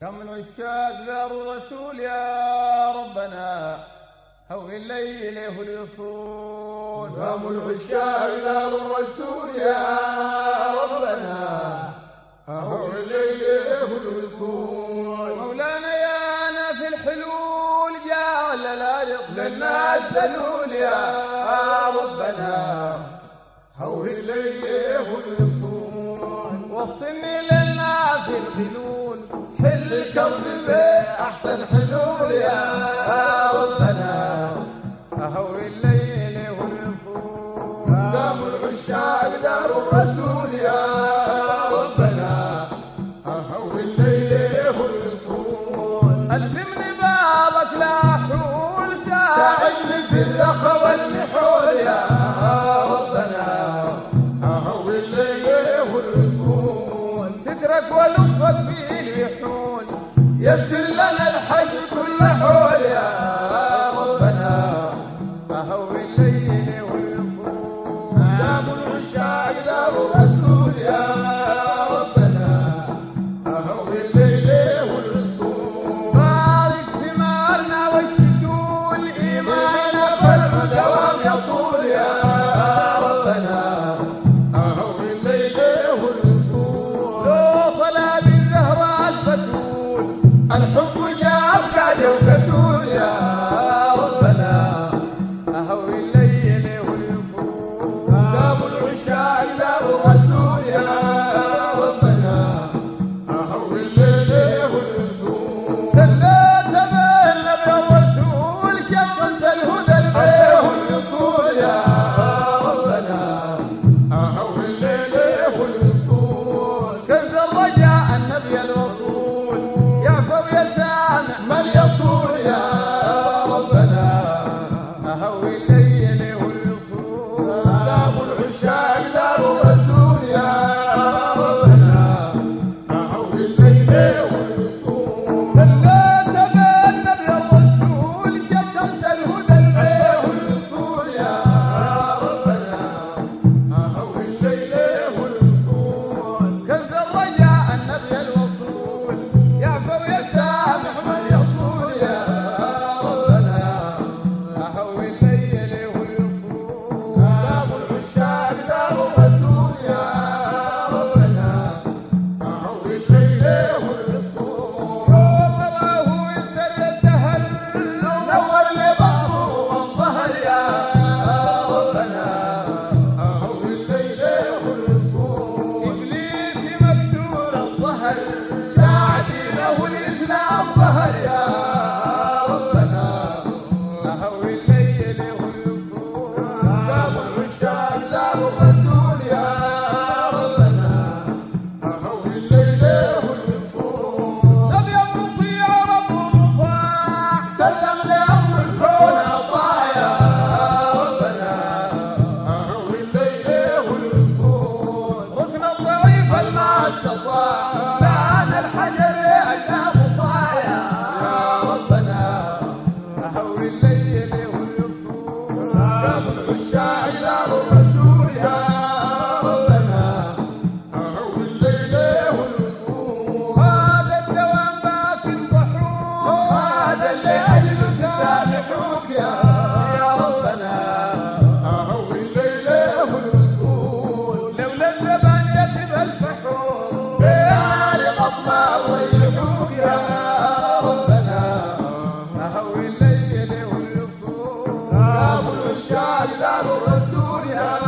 كم عشاق دار الرسول يا ربنا هو الليل هو اليصول كم العشاق دار الرسول يا ربنا هو الليل هو اليصول مولانا يا نافي الحلول يا الأرض. للناس ذلول يا ربنا هو الليل هو اليصول وصلني في الحلول. الكرب بأحسن حلول يا ربنا. أهوي الليل والنفوس دام العشاق دار الرسول يا ربنا. أهوي الليل والنسول ألزمني بابك لا حول ساعدني في الرخاء والمحول يا ربنا. أهوي الليل والنسول سترك ولطفك في الوحول. يسر لنا الحج كل حول hallelujah. shine love. lasciare la loro storia.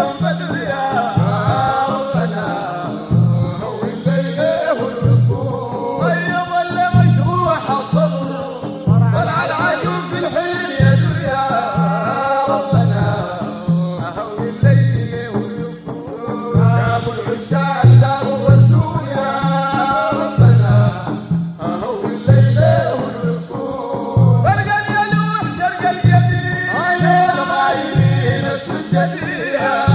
ஒன்பது الغايبين